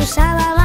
usaba